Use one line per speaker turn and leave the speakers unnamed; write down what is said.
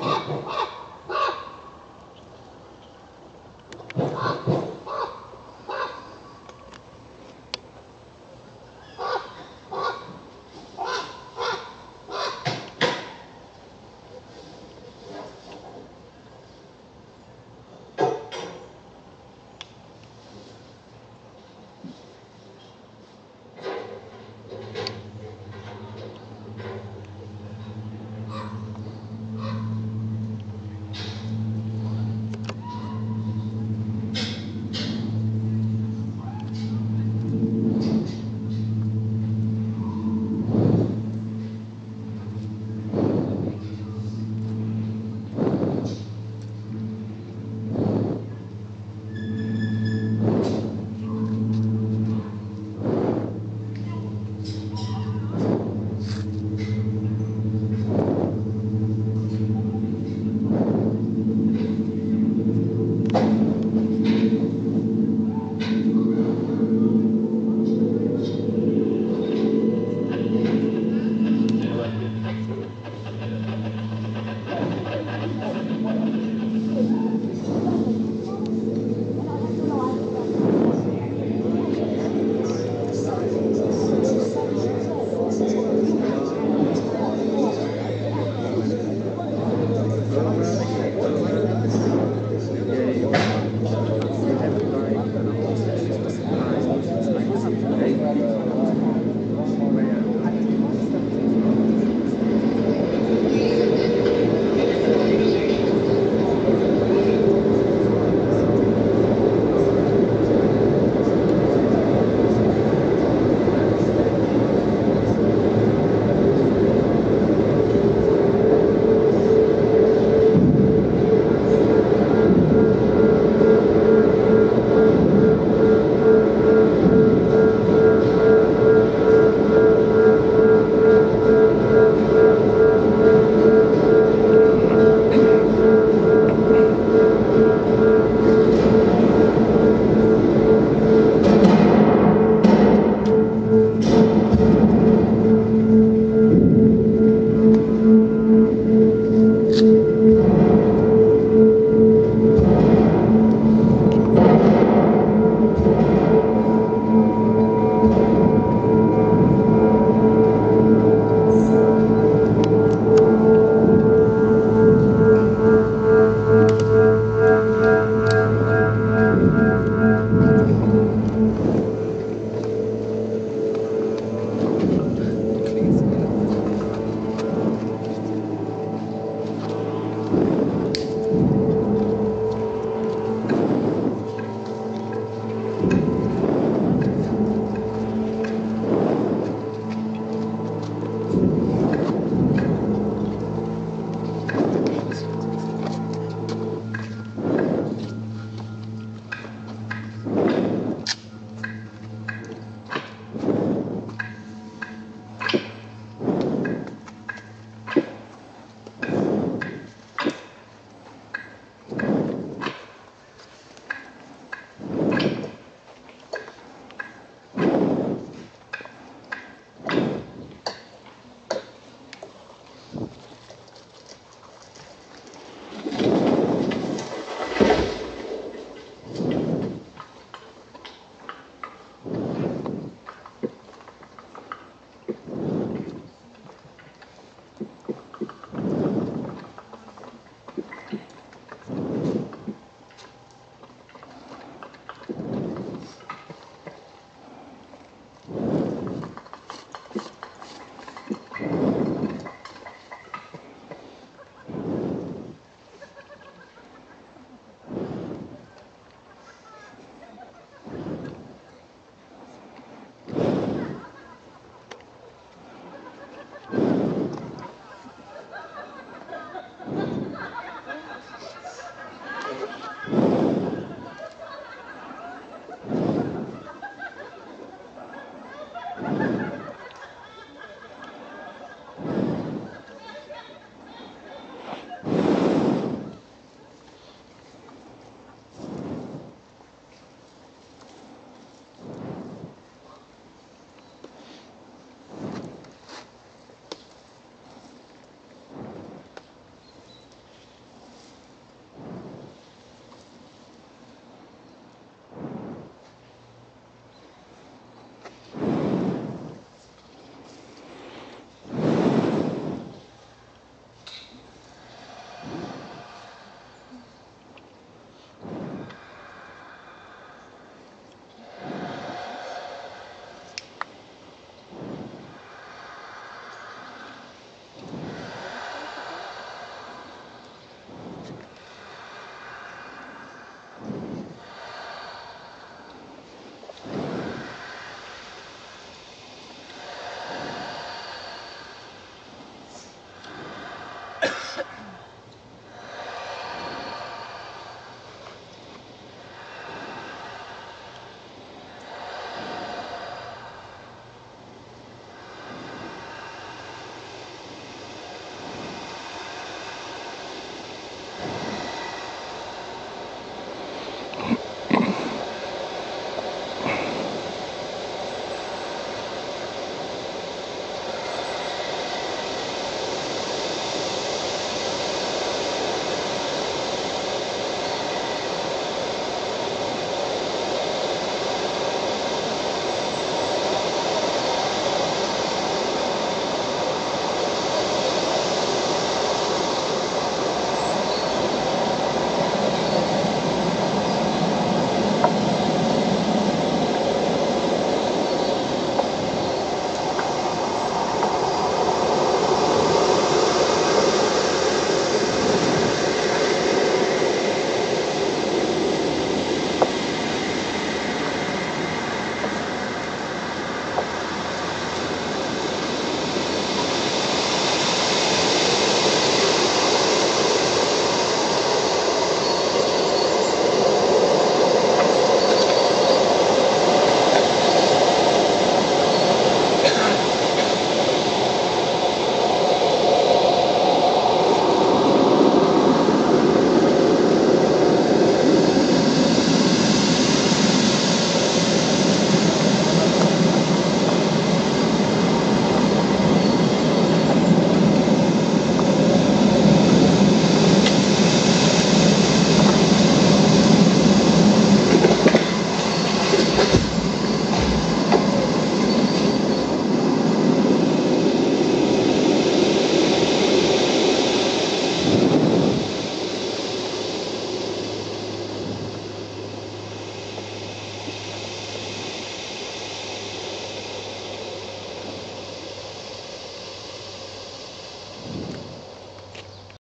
Oh,